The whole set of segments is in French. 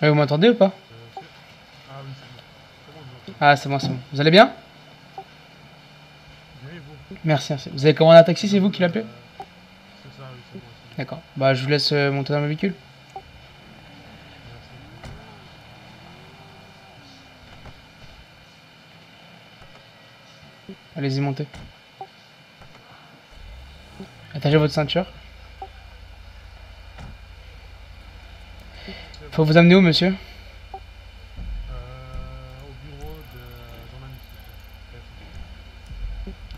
Ouais, vous m'entendez ou pas? Ah c'est bon. C'est bon. Vous allez bien? Merci, merci. Vous avez commandé un taxi, c'est vous qui l'appelez? D'accord. Bah, je vous laisse euh, monter dans le véhicule. Allez-y, montez. Attachez votre ceinture. Faut vous amener où, monsieur? Euh, au bureau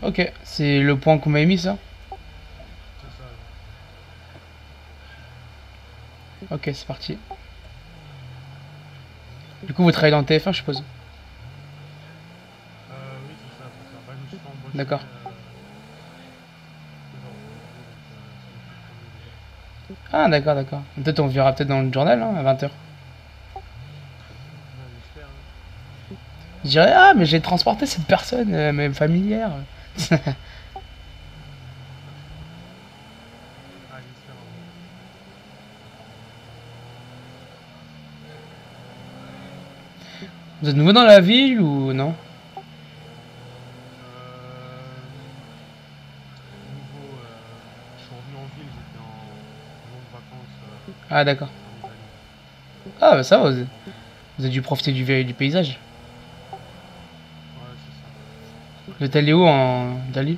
de. Ok, c'est le point qu'on m'avait mis, ça? C'est ça, oui. Ok, c'est parti. Du coup, vous travaillez dans le TF1, je suppose Euh, oui, c'est ça, c'est ça. Bah, je me suis pas embauché. D'accord. Ah, d'accord, d'accord. Peut-être on verra peut-être dans le journal, hein, à 20h. jour. Ouais, j'espère, hein. Je dirais, ah, mais j'ai transporté cette personne, euh, même familière. Vous êtes nouveau dans la ville ou non Euh, Nouveau, euh, je suis revenu en ville, j'étais en longue vacances euh, Ah, d'accord. Ah, bah ça va, vous avez, vous avez dû profiter du, du paysage. Ouais, c'est ça. Vous êtes allé où en Italie?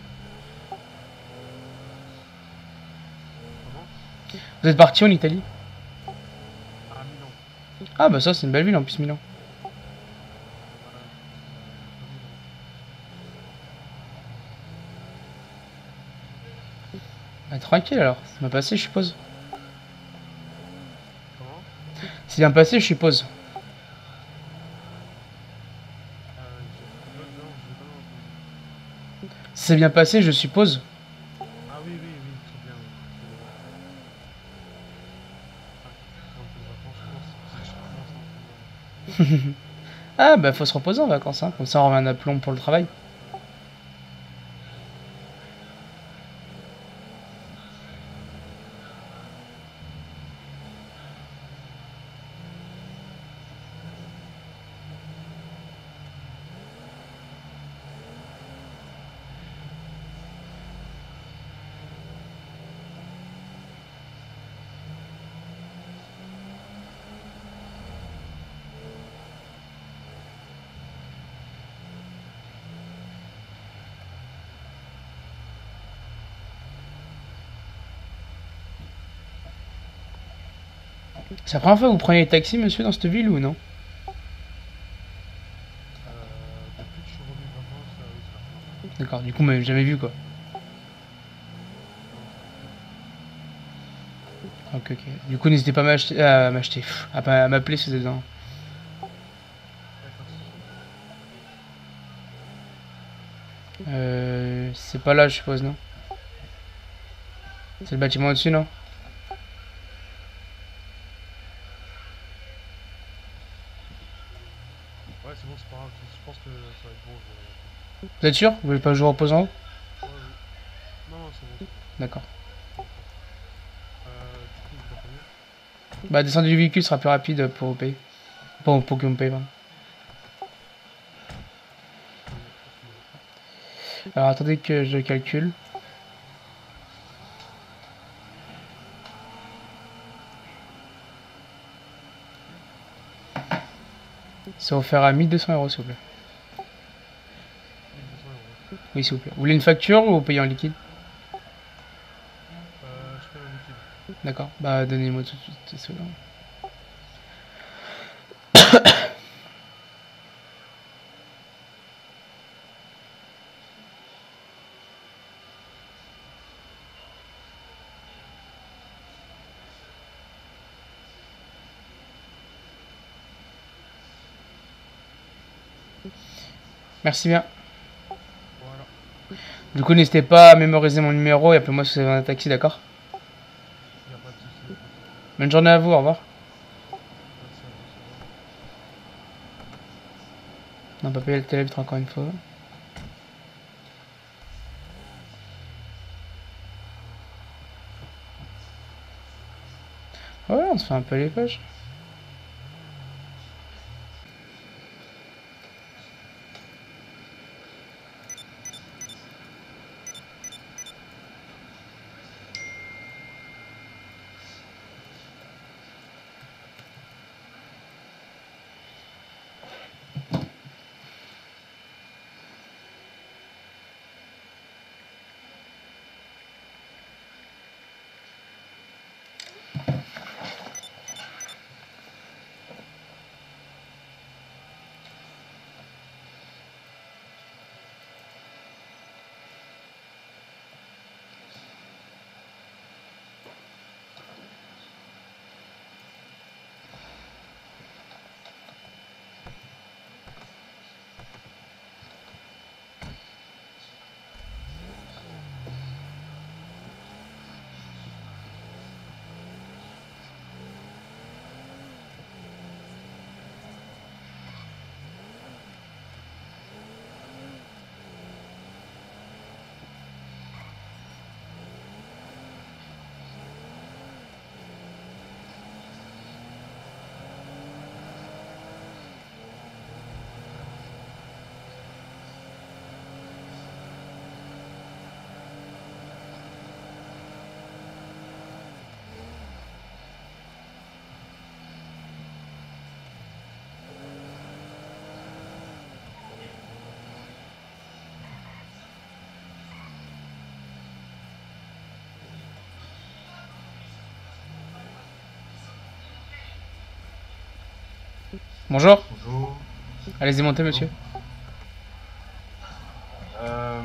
Comment? Vous êtes parti en Italie? Milan. Ah, bah ça, c'est une belle ville en plus, Milan. Bah, tranquille alors, c'est bien passé, je suppose. C'est bien passé, je suppose. C'est bien passé, je suppose. Ah oui, oui, oui, bien. Ah, Ah, bah faut se reposer en vacances, hein. Comme ça, on revient à plomb pour le travail. C'est la première fois que vous prenez les taxis, monsieur, dans cette ville ou non? D'accord, du coup, m'avez jamais vu quoi. Ok, ok. Du coup, n'hésitez pas à m'acheter, à m'appeler si vous êtes dans. Euh, c'est pas là, je suppose, non? C'est le bâtiment au-dessus, non Ouais, c'est bon, c'est pas grave. Je pense que ça va être bon. Je... Vous êtes sûr? Vous voulez pas jouer en haut oui. Non, non, c'est bon. bon. D'accord. Euh, Bah, descendre du véhicule sera plus rapide pour vous payer. Pour, pour que vous me payez, pardon. Alors, attendez que je calcule. Ça faire à 1200 euros, s'il vous plaît. 1200 euros. Oui, s'il vous plaît. Vous voulez une facture ou vous payez en liquide? Euh, je fais un liquide. D'accord. Bah, donnez-moi tout de suite. Merci bien. Du coup, n'hésitez pas à mémoriser mon numéro et appelez-moi si vous avez un taxi, d'accord. Bonne journée à vous, au revoir. On n'a pas payé le télévitre encore une fois. Ouais, on se fait un peu les poches. Bonjour, Bonjour. allez-y monter monsieur. Euh,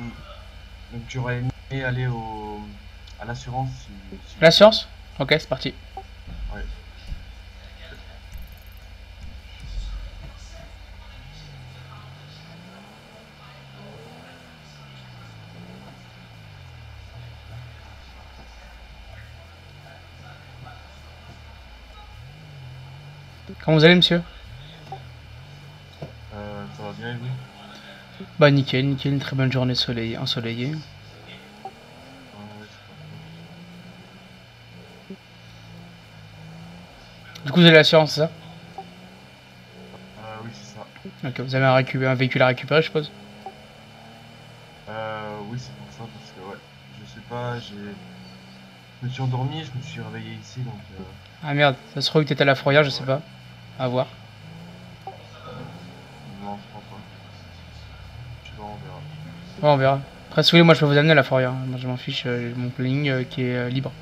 donc j'aurais aimé aller au, à l'assurance. Si, si- La science Ok, c'est parti. Ouais. Comment vous allez monsieur Euh, ça va bien et vous Bah nickel, nickel, une très bonne journée soleillée, ensoleillée. Du coup vous avez l'assurance, c'est ça? Euh, oui, c'est ça. Ok, vous avez un véhicule à récupérer je suppose? Euh, oui, c'est pour ça, parce que ouais, je sais pas, j'ai. Je me suis endormi, je me suis réveillé ici, donc. Euh, Ah merde, ça se trouve que t'étais à la fourrière, je sais pas. À voir. non, je crois pas. Je sais pas, on verra. Ouais, on verra. Après si vous voulez, moi je peux vous amener à la fourrière. Moi je m'en fiche, euh, j'ai mon planning euh, qui est euh, libre.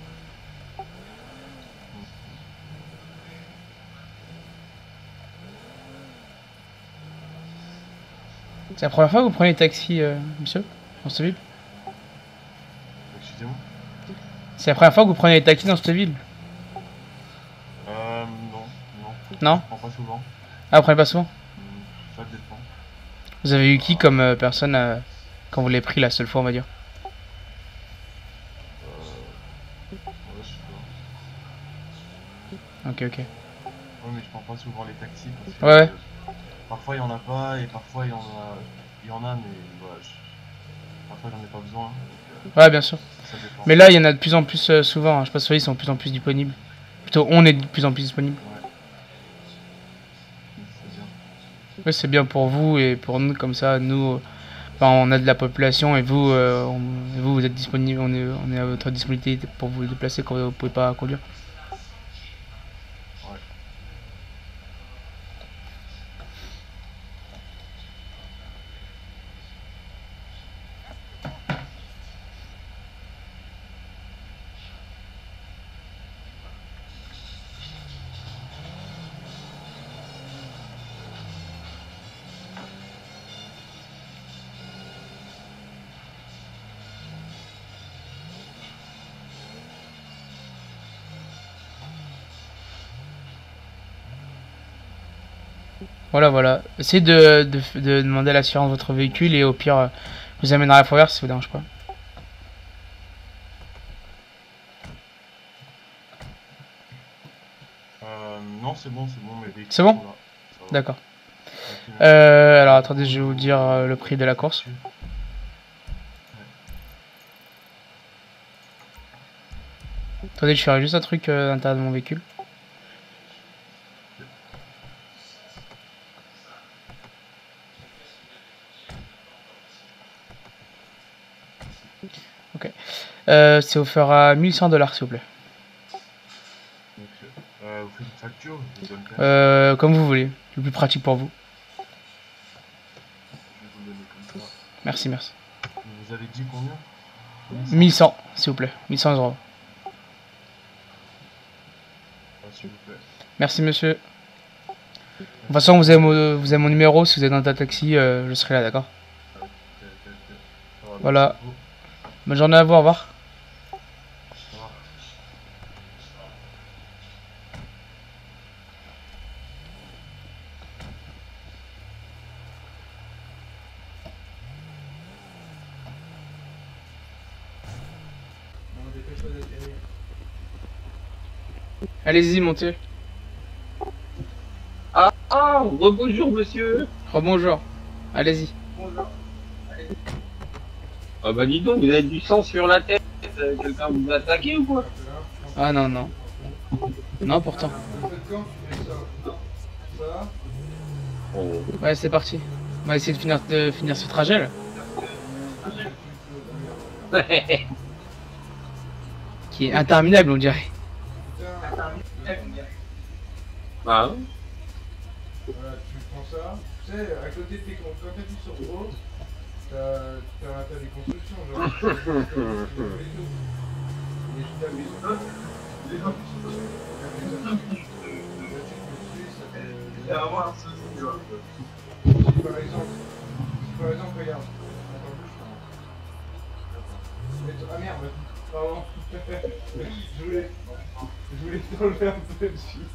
C'est la première fois que vous prenez taxi, euh, monsieur Dans cette ville? Excusez-moi. C'est la première fois que vous prenez les taxis dans cette ville? Euh, non, non. Non? Je prends pas souvent. Ah, vous prenez pas souvent? Ça dépend. Vous avez eu qui comme euh, personne euh, quand vous l'avez pris la seule fois, on va dire Euh. Ouais. Ok, ok. Ouais, mais je prends pas souvent les taxis parce que Ouais, ouais. euh, parfois il y en a pas et parfois il y en a, il y en a mais voilà, je- parfois j'en ai pas besoin. donc, Ouais, bien sûr. euh, ça. Mais là, il y en a de plus en plus euh, souvent. hein. Je sais pas si vous voyez, ils sont de plus en plus disponibles. Plutôt, on est de plus en plus disponible. c'est bien. Ouais, c'est bien pour vous et pour nous, comme ça, nous, euh, on a de la population et vous, euh, vous, vous êtes disponible, on est, on est à votre disponibilité pour vous déplacer quand vous pouvez pas conduire. Voilà, voilà. Essayez de, de, de demander l'assurance de votre véhicule et au pire, euh, vous amènera à la fourrière si ça vous dérange pas. Euh, non, c'est bon, c'est bon, mes véhicules C'est bon. D'accord. Euh, alors attendez, je vais vous dire euh, le prix de la course. Attendez, je ferai juste un truc euh, à l'intérieur de mon véhicule. Ok. Euh, c'est offert à 1100 dollars, s'il vous plaît. Euh, vous faites une facture, je vous donne cash. Euh, comme vous voulez. Le plus pratique pour vous. Je vais vous le donner comme ça. Merci, merci. Vous avez dit combien? 1100, s'il vous plaît. 1100 euros. Ah, S'il vous plaît. Merci, monsieur. De toute façon, vous avez mon, vous avez mon numéro. Si vous êtes dans un taxi, euh, je serai là, d'accord? Voilà. Bonne journée à vous. Au revoir. Allez-y, montez. Ah, ah rebonjour monsieur Rebonjour. Allez-y. Ah bah dis donc, vous avez du sang sur la tête, Euh, quelqu'un vous a attaqué ou quoi? Ah non, non. Non, pourtant. Oh. Ouais, c'est parti. On va essayer de finir, de finir ce trajet, là. Qui est interminable, on dirait. ah, Voilà, tu prends ça. Tu sais, à côté de tes comptes, quand t'appuies sur O, t'as des constructions, genre. Les tu Si par exemple, si par exemple, regarde. Attends, bouge pas. Mais toi- Ah merde, pardon. je voulais, je voulais t'enlever un peu dessus.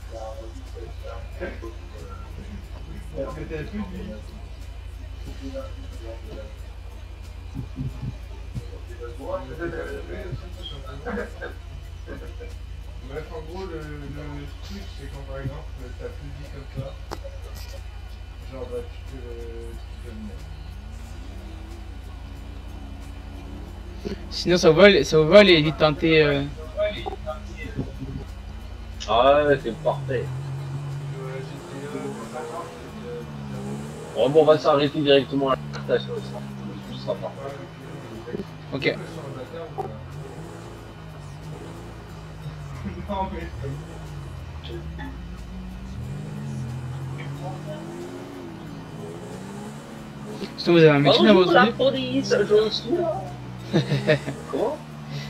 Parce que t'avais plus de vie. Bref, en gros, le, le truc, c'est quand par exemple t'as plus de vie comme ça, genre bah tu peux, tu peux le mettre. Sinon, ça vous va, ça va les vite tenter. euh, ah ouais, c'est parfait. Tu Bon, bon, on va s'arrêter directement à la station. Sera ok. Ok. Pas Non mais... Sinon, vous avez un métier dans votre vie. Comment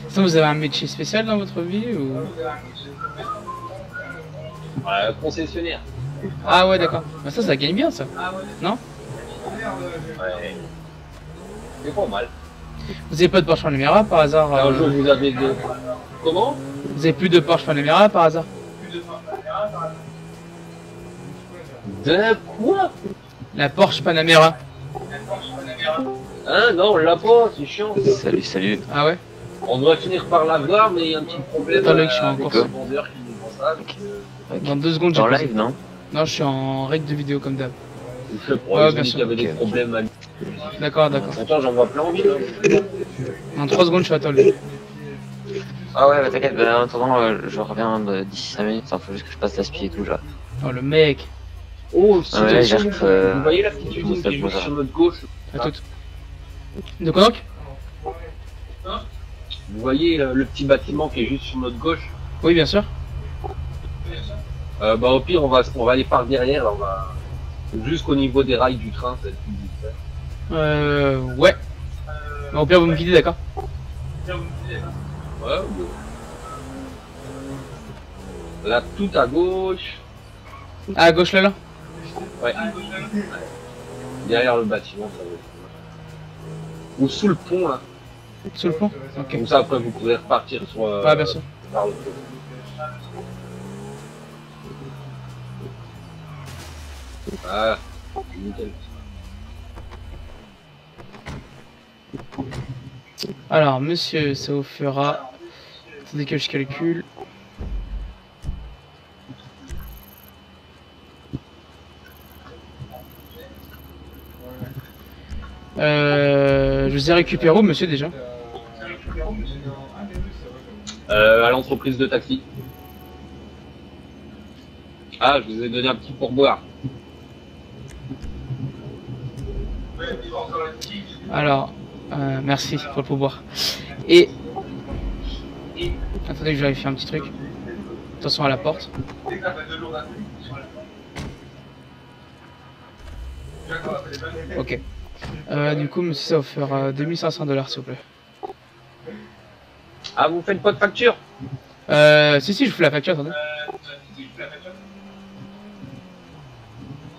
Sinon, vous avez un métier spécial dans votre vie ou... euh, Concessionnaire. Ah ouais, d'accord. Bah, ça, ça gagne bien, ça. Merde, Ouais. C'est pas mal. Vous avez pas de Porsche Panamera par hasard Un euh, jour, vous avez deux. Comment Vous avez plus de Porsche Panamera par hasard De quoi La Porsche Panamera. Hein Non, on l'a pas, c'est chiant. Salut, salut. Ah ouais On doit finir par l'avoir, mais il y a un petit problème Attends, Luc, je suis en avec course. vendeur qui nous vend ça. donc, euh, Dans deux secondes, j'ai En live, non Non, je suis en règle de vidéo comme d'hab. Je Ouais, sûr. qu'il y avait des problèmes à lui. D'accord, d'accord. Attends, j'en vois plein en ville. Dans trois secondes, je suis à toi. Ah ouais, bah t'inquiète, bah, en attendant, euh, je reviens euh, d'ici 5 minutes, il faut juste que je passe l'aspi et tout, là. Oh, le mec. Oh, si Ah ouais, euh, vous voyez la petite usine qui est juste sur notre gauche À toute. De quoi donc? Vous voyez euh, le petit bâtiment qui est juste sur notre gauche? Oui, bien sûr. euh, Bah au pire, on va, on va aller par derrière, là, on va jusqu'au niveau des rails du train, ça va être plus vite. Euh, ouais. Bon, au pire, vous me guidez, d'accord Ouais, bon. Là, tout à gauche, Ah, à gauche, là, là ouais. Derrière le bâtiment, ça va être. Ou sous le pont, là. Sous le pont Ok. Comme ça, après, vous pourrez repartir sur. euh, Ouais, bien sûr. par le pont. Ah, nickel. Alors, monsieur, ça vous fera... Attendez que je calcule. Euh, je vous ai récupéré où, monsieur, déjà? Euh, à l'entreprise de taxi. Ah, je vous ai donné un petit pourboire. Alors, euh, merci pour le pouvoir. Et... Attendez que je vérifie un petit truc. Attention à la porte. Ok. Euh, du coup, monsieur, ça va vous faire euh, 2500 dollars, s'il vous plaît. Ah, vous faites pas de facture? Euh, si, si, je vous fais la facture, attendez. Ça,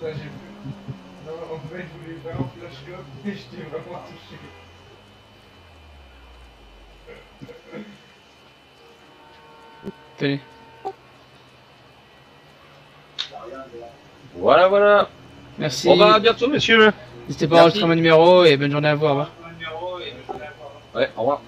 j'ai vu. Non, en fait, je voulais un flash et j'étais vraiment touché. Tenez. Voilà, voilà. Merci. Bon bah, à bientôt, monsieur. N'hésitez pas à enregistrer mon numéro et bonne journée à vous, au revoir. Ouais, au revoir.